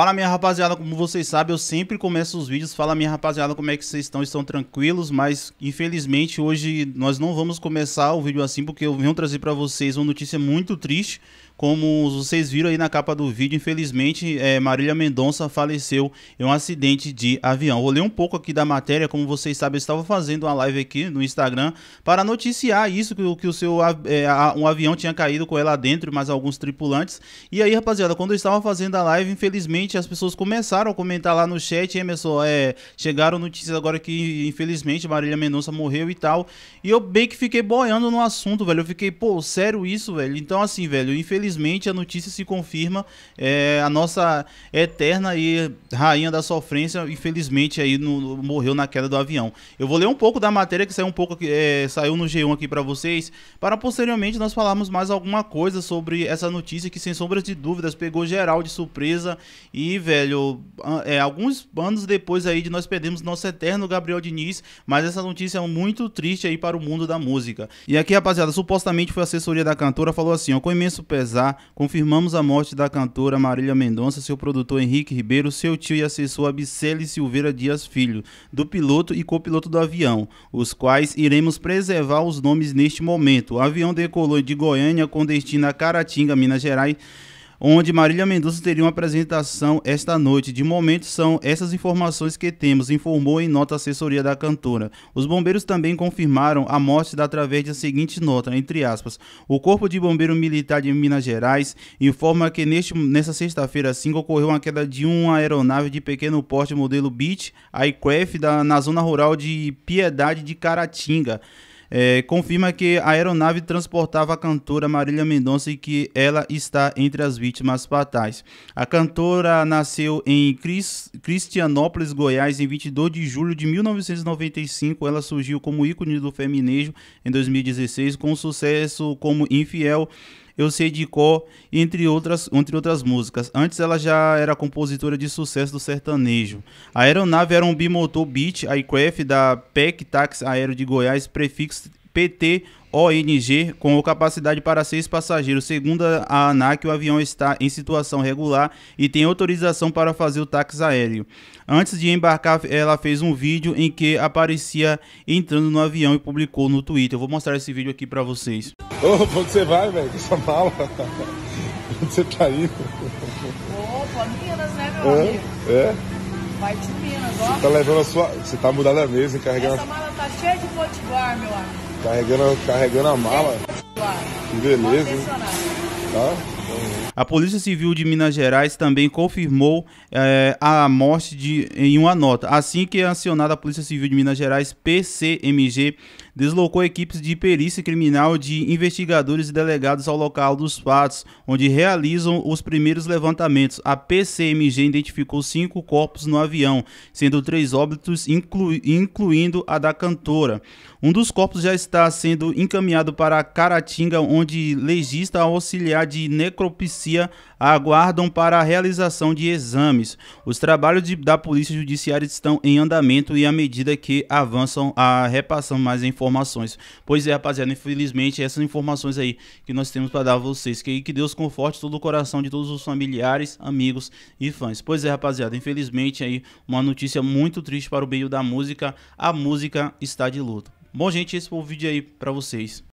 Fala minha rapaziada, como vocês sabem, eu sempre começo os vídeos. Fala minha rapaziada, como é que vocês estão? Estão tranquilos? Mas infelizmente hoje nós não vamos começar o vídeo assim porque eu venho trazer para vocês uma notícia muito triste. Como vocês viram aí na capa do vídeo, infelizmente é, Marília Mendonça faleceu em um acidente de avião. Vou ler um pouco aqui da matéria, como vocês sabem, eu estava fazendo uma live aqui no Instagram para noticiar isso, que, que o seu é, um avião tinha caído com ela dentro mais alguns tripulantes. E aí, rapaziada, quando eu estava fazendo a live, infelizmente as pessoas começaram a comentar lá no chat, Emerson, é, chegaram notícias agora que infelizmente Marília Mendonça morreu e tal. E eu bem que fiquei boiando no assunto, velho. Eu fiquei, pô, sério isso, velho? Então assim, velho, infelizmente a notícia se confirma. É, a nossa eterna e rainha da sofrência, infelizmente, aí no, morreu na queda do avião. Eu vou ler um pouco da matéria que saiu um pouco é, saiu no G1 aqui para vocês, para posteriormente nós falarmos mais alguma coisa sobre essa notícia que, sem sombras de dúvidas, pegou geral de surpresa. E, velho, é, alguns anos depois aí de nós perdemos nosso eterno Gabriel Diniz, mas essa notícia é muito triste aí para o mundo da música. E aqui, rapaziada, supostamente foi a assessoria da cantora, falou assim, ó, com imenso pesar confirmamos a morte da cantora Marília Mendonça, seu produtor Henrique Ribeiro, seu tio e assessor Abicele Silveira Dias Filho, do piloto e copiloto do avião, os quais iremos preservar os nomes neste momento. O avião decolou de Goiânia com destino a Caratinga, Minas Gerais onde Marília Mendonça teria uma apresentação esta noite. De momento, são essas informações que temos, informou em nota a assessoria da cantora. Os bombeiros também confirmaram a morte da através da seguinte nota, entre aspas, o Corpo de Bombeiro Militar de Minas Gerais informa que neste, nesta sexta-feira 5 ocorreu uma queda de uma aeronave de pequeno porte modelo Beech Aircraft da, na zona rural de Piedade de Caratinga é, confirma que a aeronave transportava a cantora Marília Mendonça e que ela está entre as vítimas fatais. A cantora nasceu em Cristianópolis, Goiás, em 22 de julho de 1995. Ela surgiu como ícone do feminejo em 2016, com sucesso como Infiel eu Sei de Có, entre outras, entre outras músicas. Antes ela já era compositora de sucesso do sertanejo. A aeronave era um bimotor Beach Aircraft da PEC Tax Aéreo de Goiás, prefixo PT ONG com capacidade para seis passageiros. Segundo a ANAC, o avião está em situação regular e tem autorização para fazer o táxi aéreo. Antes de embarcar, ela fez um vídeo em que aparecia entrando no avião e publicou no Twitter. Eu vou mostrar esse vídeo aqui para vocês. Ô, oh, onde você vai, velho? Com essa mala? onde você tá indo? Opa, Minas, né, meu é? amigo? É? Vai de Minas, ó. Você tá levando a sua... Você tá mudando a mesa, carregando... Essa mala tá cheia de potiguar, meu amigo. Carregando, carregando a mala. Beleza? Tá? A Polícia Civil de Minas Gerais também confirmou é, a morte de, em uma nota. Assim que acionada a Polícia Civil de Minas Gerais, PCMG deslocou equipes de perícia criminal de investigadores e delegados ao local dos fatos, onde realizam os primeiros levantamentos. A PCMG identificou cinco corpos no avião, sendo três óbitos, inclu incluindo a da cantora. Um dos corpos já está sendo encaminhado para Caratinga, onde legista auxiliar de necropsia aguardam para a realização de exames. Os trabalhos de, da Polícia Judiciária estão em andamento e à medida que avançam a repassão mais informações. Pois é, rapaziada, infelizmente essas informações aí que nós temos para dar a vocês, que, que Deus conforte todo o coração de todos os familiares, amigos e fãs. Pois é, rapaziada, infelizmente aí uma notícia muito triste para o meio da música, a música está de luto. Bom, gente, esse foi o vídeo aí para vocês.